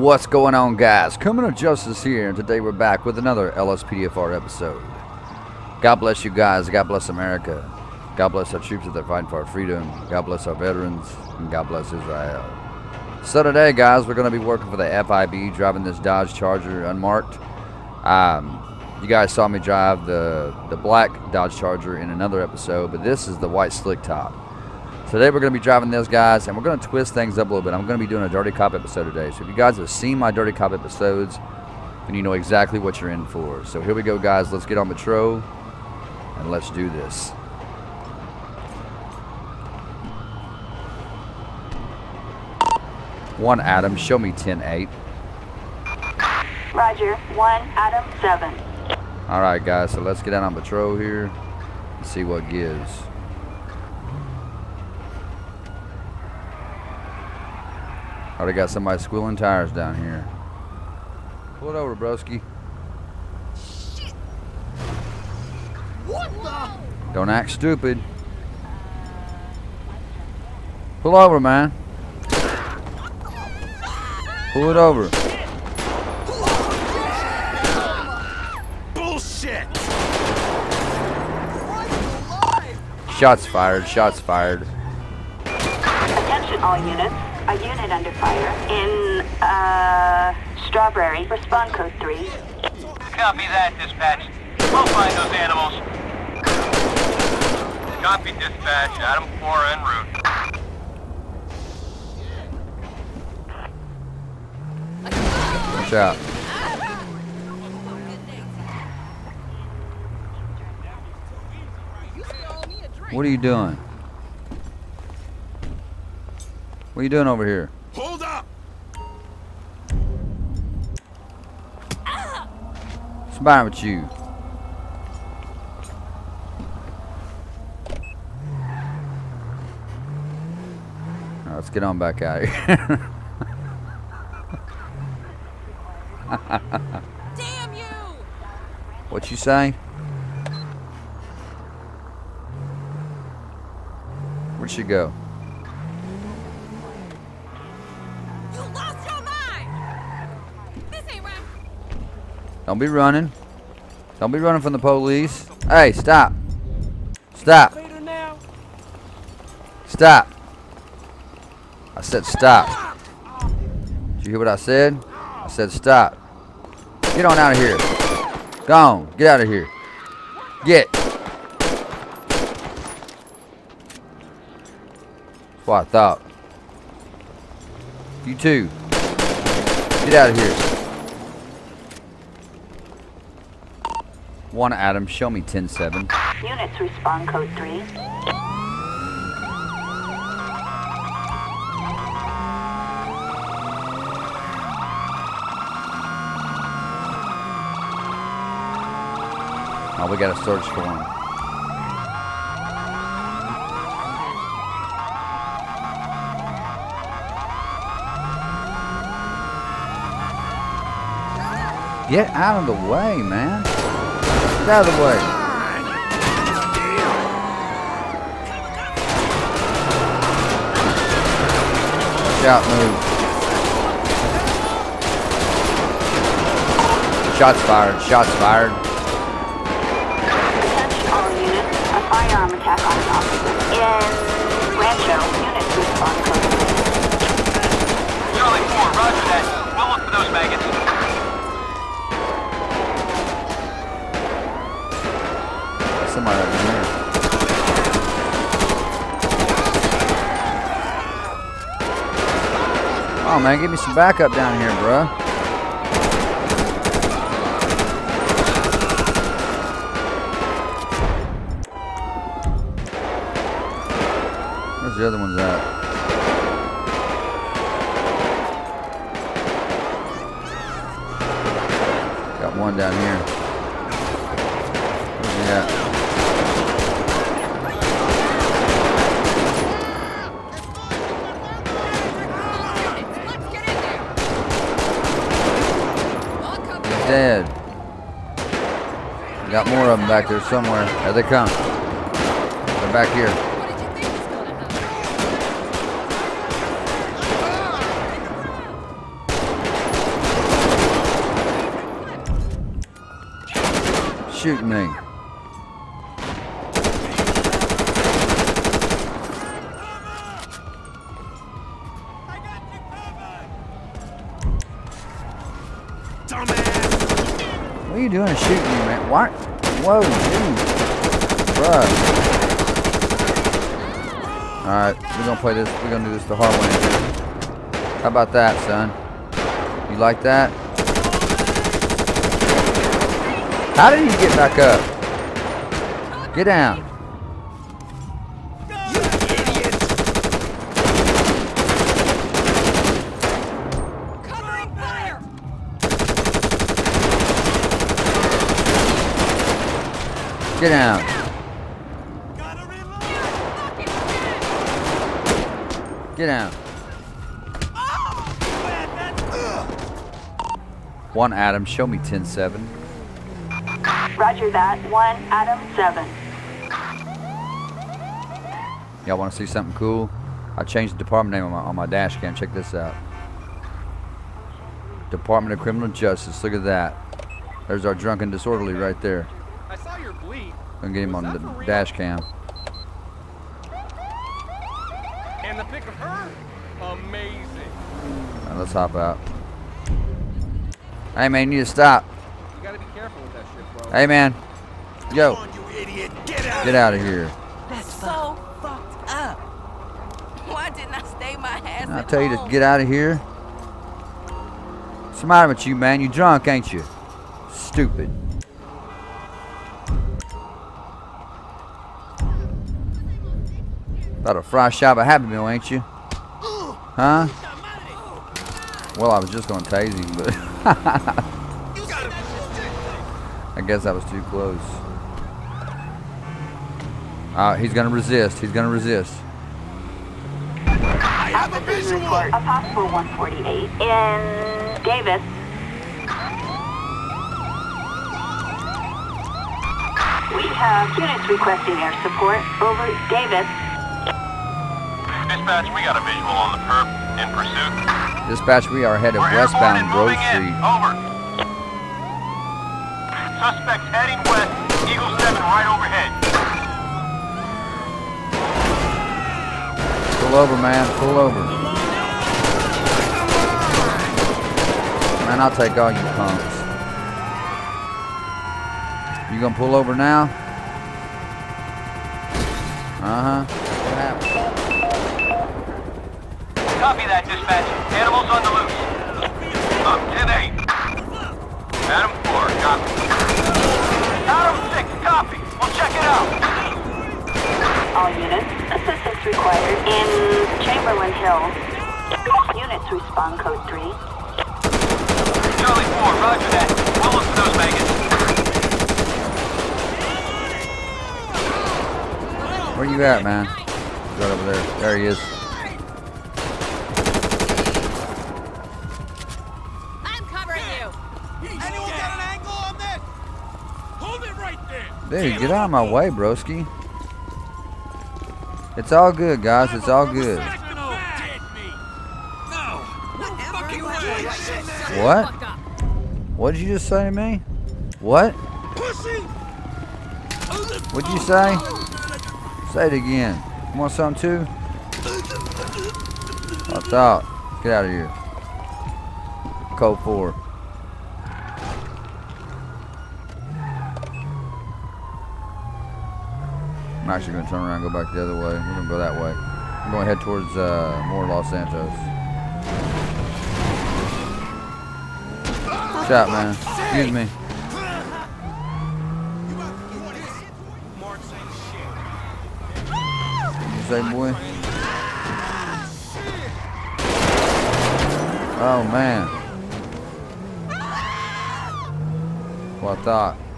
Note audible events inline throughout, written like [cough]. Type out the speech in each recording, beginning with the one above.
What's going on, guys? Criminal Justice here, and today we're back with another LSPDFR episode. God bless you guys. God bless America. God bless our troops that are fighting for our freedom. God bless our veterans, and God bless Israel. So today, guys, we're going to be working for the FIB, driving this Dodge Charger unmarked. Um, you guys saw me drive the the black Dodge Charger in another episode, but this is the white slick top. Today we're going to be driving those guys, and we're going to twist things up a little bit. I'm going to be doing a Dirty Cop episode today. So if you guys have seen my Dirty Cop episodes, then you know exactly what you're in for. So here we go, guys. Let's get on patrol, and let's do this. One Adam, show me 10-8. Roger. One, Adam, seven. All right, guys, so let's get out on patrol here and see what gives. Already got somebody squealing tires down here. Pull it over, broski. What the? Don't act stupid. Pull over, man. Pull it over. Bullshit! Shots fired. Shots fired. Attention all units. A unit under fire in, uh, Strawberry. Respond code 3. Copy that, dispatch. We'll find those animals. Copy, dispatch. Adam 4 en route. Watch out. What are you doing? What are you doing over here? Hold up! What's the matter with you? All right, let's get on back out here. [laughs] Damn you! what you say? Where'd she go? Don't be running. Don't be running from the police. Hey, stop. Stop. Stop. I said stop. Did you hear what I said? I said stop. Get on out of here. Go on. Get out of here. Get. That's what I thought. You too. Get out of here. One Adam, show me 10-7. Units respond code 3. Oh, we got to search for him. Get out of the way, man. Out of the way. Watch out, move. Shots fired, shots fired. All units. A firearm attack on an officer in Rancho. Units code 3. Charlie 4, roger that. We'll look for those maggots. Somebody over here. Oh man, give me some backup down here, bruh. Where's the other ones at? Got one down here. dead. Got more of them back there somewhere. There they come. They're back here. Shoot me. You doing shooting me, man? What? Whoa, dude. Bruh. Alright, we're gonna play this. We're gonna do this the hard way. How about that, son? You like that? How did he get back up? Get down. Get down. Get down. One Adam, show me 10-7. Roger that. One, Adam, seven. Y'all want to see something cool? I changed the department name on my, on my dash cam. Check this out. Department of Criminal Justice. Look at that. There's our drunken disorderly right there. I saw your bleed. Gonna get him on the real? dash cam. And the pic of her? Amazing. Now, let's hop out. Hey man, you need to stop. You gotta be careful with that shit, bro. Hey man, yo, get out of here. That's so fucked up. Why didn't I stay my ass I at tell you to get out of here. What's the matter with you, man? You drunk, ain't you? Stupid. About to fry shop a Happy Meal, ain't you? Huh? Well, I was just gonna tase him, but [laughs] I guess I was too close. Uh, he's gonna resist. He's gonna resist. Officers report a possible 148 in Davis. We have units requesting air support. Over Davis. Dispatch, we got a visual on the perp in pursuit. Dispatch, we are headed We're westbound Grove moving in. Street. Over. Suspect heading west. Eagle 7 right overhead. Pull over, man. Pull over. Man, I'll take all you punks. You gonna pull over now? Uh-huh. What happened? Copy that, dispatch. Animals on the loose. Up 10-8. Adam 4, copy. Adam 6, copy. We'll check it out. All units. Assistance required in Chamberlain Hill. Units respond code 3. Charlie 4, roger that. We'll look for those maggots. Where you at, man? He's right over there. There he is. Dude, get out of my way, broski. It's all good, guys. It's all good. What? What did you just say to me? What? What'd you say? Say it again. You want some too? I thought. Get out of here. Code 4. I'm actually going to turn around and go back the other way. We're going to go that way. I'm going to head towards uh, more Los Santos. Shot, man. Excuse me. Say, boy? Oh, man. Well, I thought.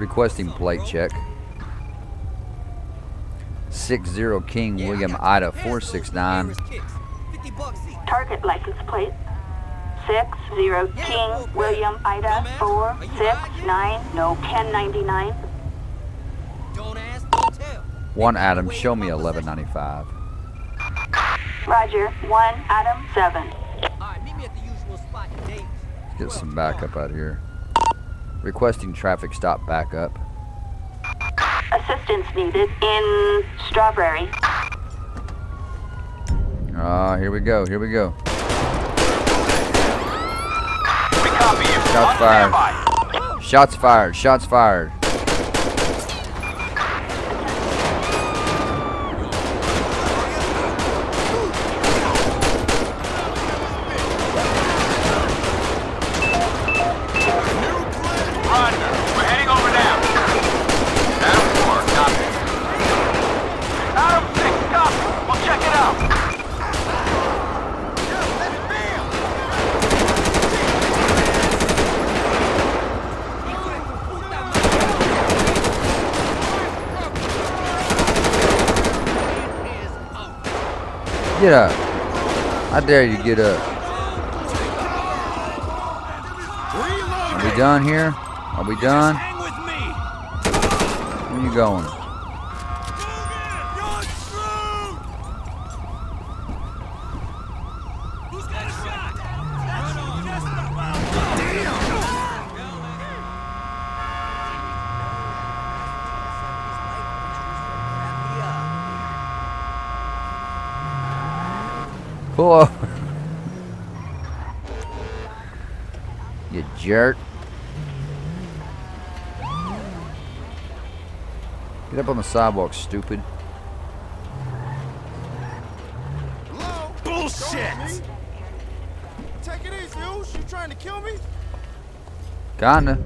Requesting plate check. 60 King William Ida 469. Target license plate. 60 King William Ida 469. No 1099. Don't ask, tell. One Adam, show me 1195. Roger. 1, Adam 7. Alright, meet me at the usual spot in Davis. Get some backup out here. Requesting traffic stop backup. Assistance needed in Strawberry. Ah, here we go. Here we go. We copy you. Shots fired. Shots fired. Shots fired. Roger. We're heading over now. Adam 4, copy. Adam 6, copy. We'll check it out. Get up. I dare you get up. Are we done here? Are we done? Hang with me. Where you going? You're screwed. Who's got a shot? That's just about damn. Pull over. you jerk. Get up on the sidewalk, stupid. Bullshit. Take it easy, Oosh. You trying to kill me? Kinda.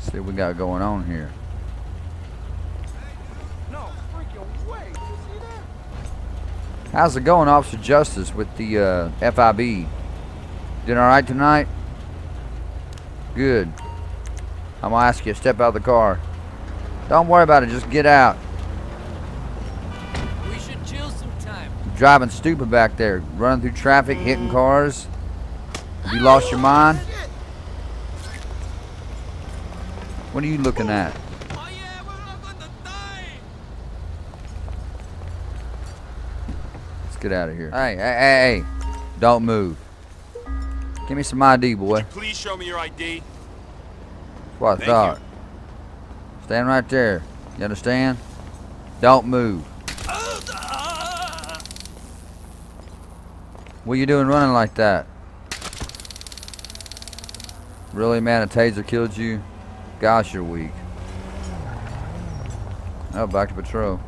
See what we got going on here. No, freaking way. You see that? How's it going, Officer Justice, with the uh, FIB? Doing all right tonight? Good. I'm gonna ask you to step out of the car. Don't worry about it. Just get out. We should chill sometime. Driving stupid back there, running through traffic, hitting cars. Have you lost your mind? What are you looking at? Oh yeah, we're all gonna die. Let's get out of here. Hey, hey, hey, hey! Don't move. Give me some ID, boy. Please show me your ID. That's what I Thank thought. Stand right there. You understand? Don't move. What are you doing running like that? Really, man? A taser killed you? Gosh, you're weak. Oh, back to patrol.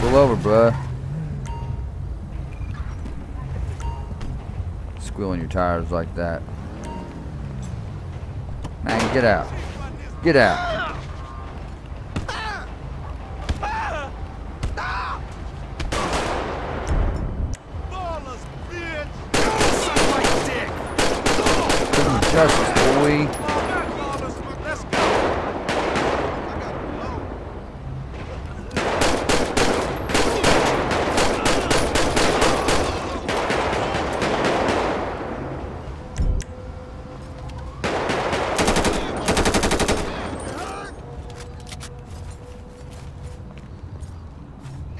Pull over, bruh. Squealing your tires like that. Man, get out. Get out. Ballers, bitch. Suck my dick. Criminal justice, boy. Ballers, let's go. I got a load.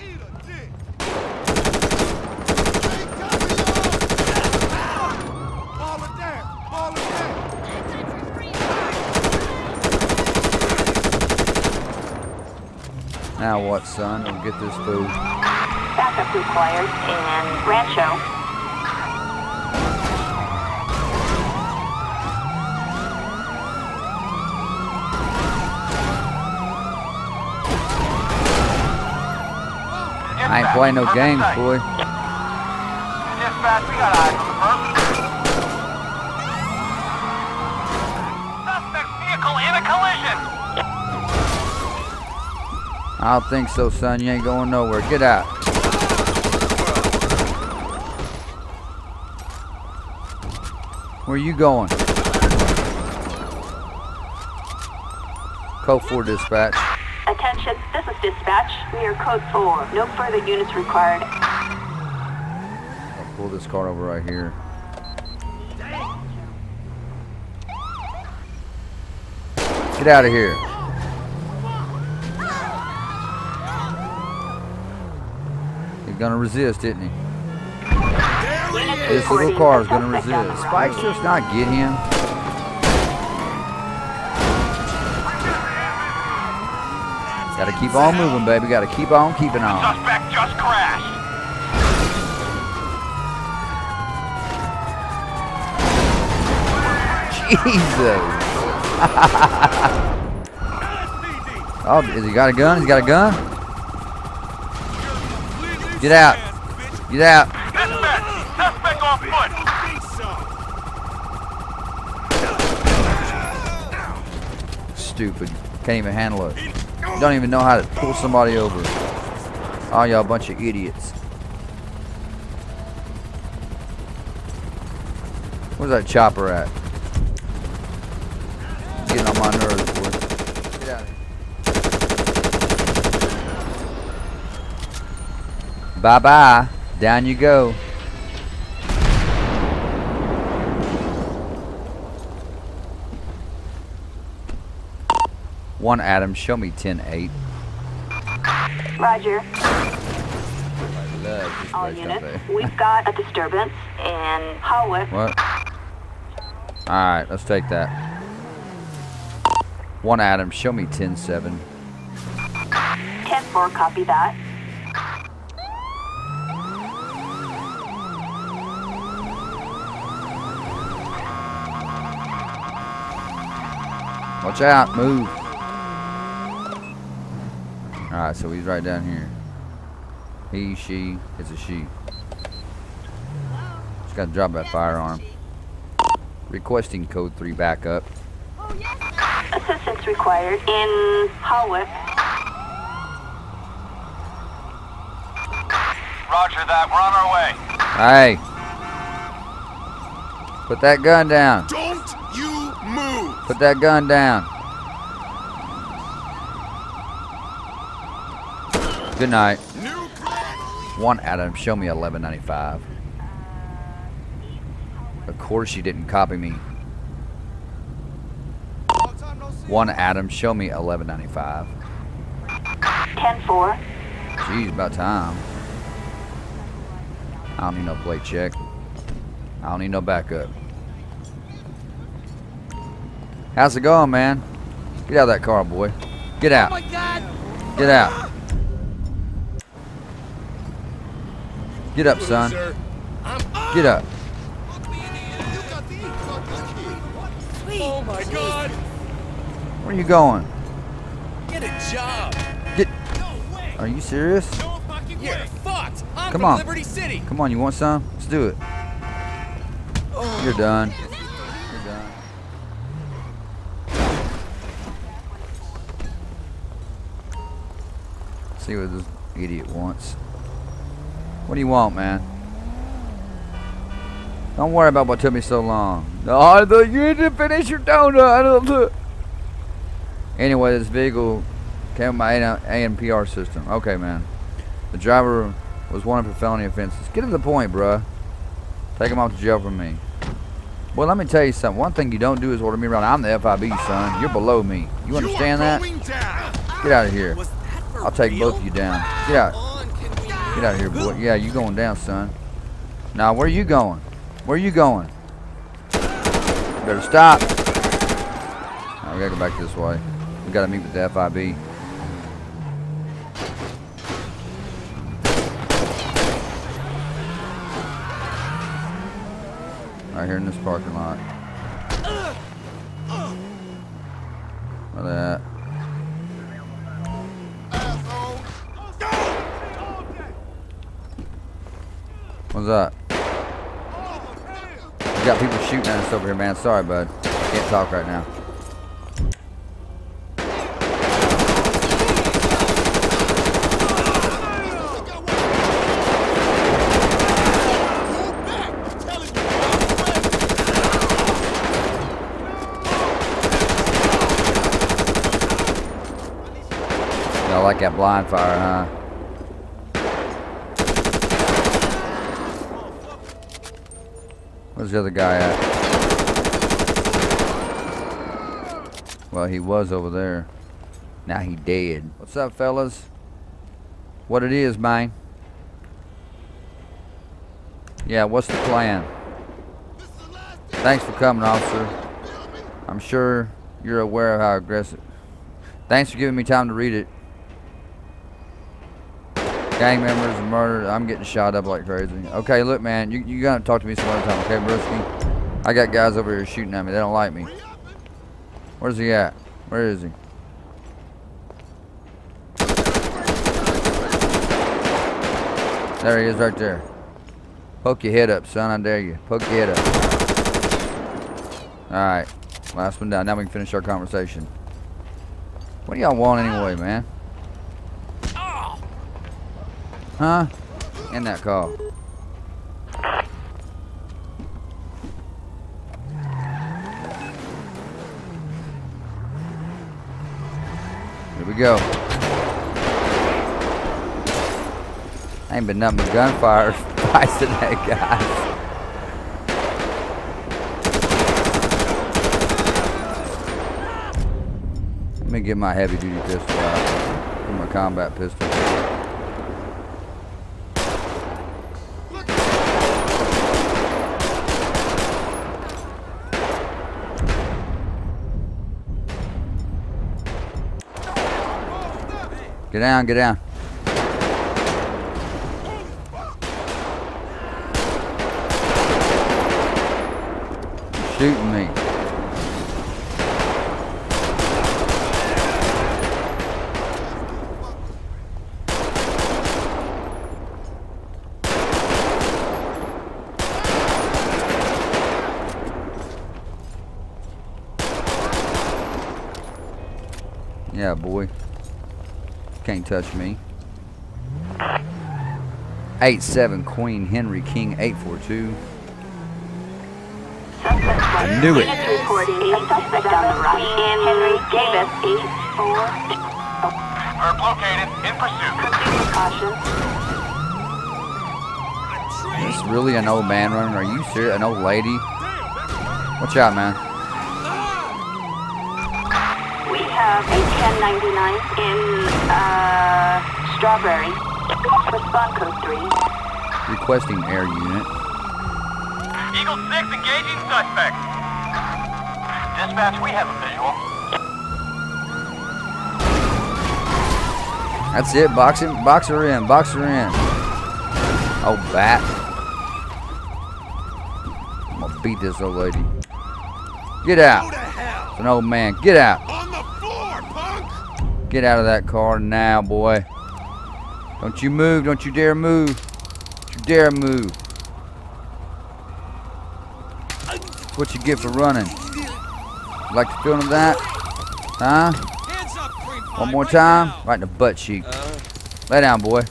Eat a dick. Ball it down. Ball it down. Now what, son? We'll get this food. Backup required in Rancho. I ain't playing no games, boy. Dispatch, we got eyes I don't think so, son. You ain't going nowhere. Get out. Where are you going? Code 4 dispatch. Attention, this is dispatch. We are code 4. No further units required. I'll pull this car over right here. Get out of here. Gonna resist, isn't he? This little car is gonna resist. Spike's just not get him. Gotta keep on moving, baby. Gotta keep on keeping on. Suspect just crashed. Jesus. [laughs] oh, has he got a gun? He's got a gun? Get out. Get out. Stupid. Can't even handle it. Don't even know how to pull somebody over. Oh, y'all bunch of idiots. Where's that chopper at? Getting on my nerves, boy. Get out of here. Bye bye. Down you go. One Adam, show me 10 8. Roger. All units. We've got a disturbance in Hawick. What? Alright, let's take that. One Adam, show me 10 7. 10-4, copy that. Watch out, move. Alright, so he's right down here. He, she, it's a she. Just gotta drop that firearm. Requesting code 3 backup. Assistance required in Hawick. Roger that. We're on our way. Hey! Put that gun down. Don't you move! Put that gun down. Good night. One Adam, show me 1195. Of course you didn't copy me. long time no see. One Adam, show me 1195. 10-4. Jeez, about time. I don't need no plate check. I don't need no backup. How's it going, man? Get out of that car, boy. Get out. Oh my god! Get out. Get up, son. Get up. You got the fucking Oh my god! Where are you going? Get a job! Get. No way! Are you serious? No You're fucked! I'm Come from on. Liberty City! Come on, you want some? Let's do it. You're done. You're done. See what this idiot wants. What do you want, man? Don't worry about what took me so long. Oh, Thought you didn't finish your donut. [laughs] Anyway, this vehicle came with my ANPR system. Okay, man. The driver was wanted for felony offenses. Get to the point, bruh. Take him off to jail for me. Well, let me tell you something. One thing you don't do is order me around. I'm the FIB, son. You're below me. You understand are that? down. Get out of here. Was that for I'll take both of you down. Get out. On, can we... Get out of here, boy. Yeah, you going down, son. Now, where are you going? Where are you going? You better stop. Now, we gotta go back this way. We gotta meet with the FIB. Right here in this parking lot. What's that? We got people shooting at us over here, man. Sorry, bud. Can't talk right now. Y'all like that blind fire, huh? The other guy at? Well, he was over there. Now he dead. What's up, fellas? What it is, man? Yeah, what's the plan? Thanks for coming, officer. I'm sure you're aware of how aggressive. Thanks for giving me time to read it. Gang members and murder. I'm getting shot up like crazy. Okay, look, man, you you gotta talk to me some other time, okay, Brusky? I got guys over here shooting at me. They don't like me. Where's he at? Where is he? There he is, right there. Poke your head up, son. I dare you. Poke your head up. All right, last one down. Now we can finish our conversation. What do y'all want anyway, man? Huh? In that call. Here we go. Ain't been nothing but gunfire [laughs] fights today, guys. Let me get my heavy duty pistol out. Get my combat pistol. Get down, get down. You're shooting me. Yeah, boy. Can't touch me. 8-7 Queen Henry King 842. I knew it. Suspect on the Henry Davis 84. Herb located. In pursuit. Caution. Is this really an old man running? Are you serious? An old lady? Watch out, man. We have a 1099 in, uh, Strawberry. Respond code 3. Requesting air unit. Eagle 6 engaging suspect. Dispatch, we have a visual. That's it. Box him. Box her in. Box her in. Oh, bat. I'm gonna beat this old lady. Get out. Go to hell! It's an old man. Get out. On the floor, punk! Get out of that car now, boy. Don't you move. Don't you dare move. Don't you dare move. What you get for running. Like the feeling of that? Huh? One more time. Right in the butt cheek. Lay down, boy.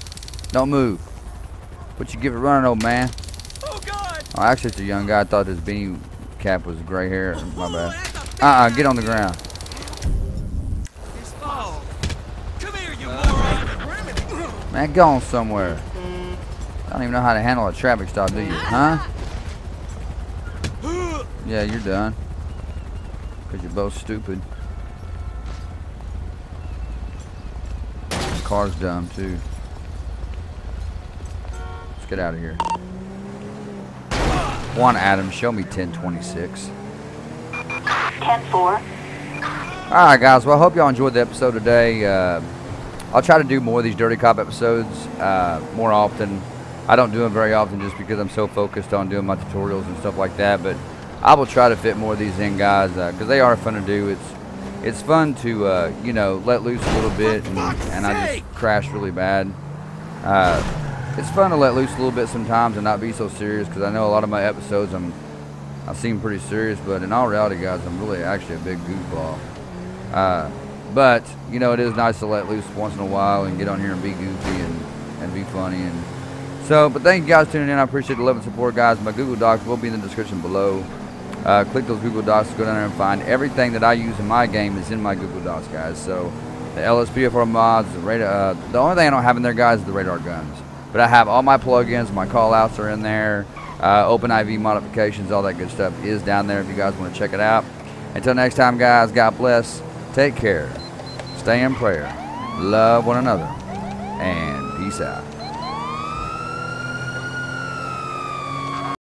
Don't move. What you give it running, old man? Oh, God! Oh, actually, it's a young guy. I thought this beanie cap was gray hair. My bad. Uh-uh. Get on the ground. Man, go on somewhere. I don't even know how to handle a traffic stop, do you? Huh? Yeah, you're done. Because you're both stupid. The car's dumb, too. Let's get out of here. One Adam, show me 1026. 10-4. Alright guys, well I hope y'all enjoyed the episode today. Uh, I'll try to do more of these Dirty Cop episodes uh, more often. I don't do them very often just because I'm so focused on doing my tutorials and stuff like that, but I will try to fit more of these in guys because they are fun to do. It's it's fun to, uh, you know, let loose a little bit and, and I just crash really bad. Uh, it's fun to let loose a little bit sometimes and not be so serious because I know a lot of my episodes I'm I seem pretty serious, but in all reality, guys, I'm really actually a big goofball. But you know, it is nice to let loose once in a while and get on here and be goofy and, and be funny and so. But thank you guys for tuning in. I appreciate the love and support, guys. My Google Docs will be in the description below. Uh, click those Google Docs go down there and find everything that I use in my game is in my Google Docs, guys. So the LSPDFR mods, the radar. Uh, the only thing I don't have in there, guys, is the radar guns. But I have all my plugins, my callouts are in there. Uh, open IV modifications, all that good stuff is down there if you guys want to check it out. Until next time, guys, God bless. Take care. Stay in prayer. Love one another. And peace out.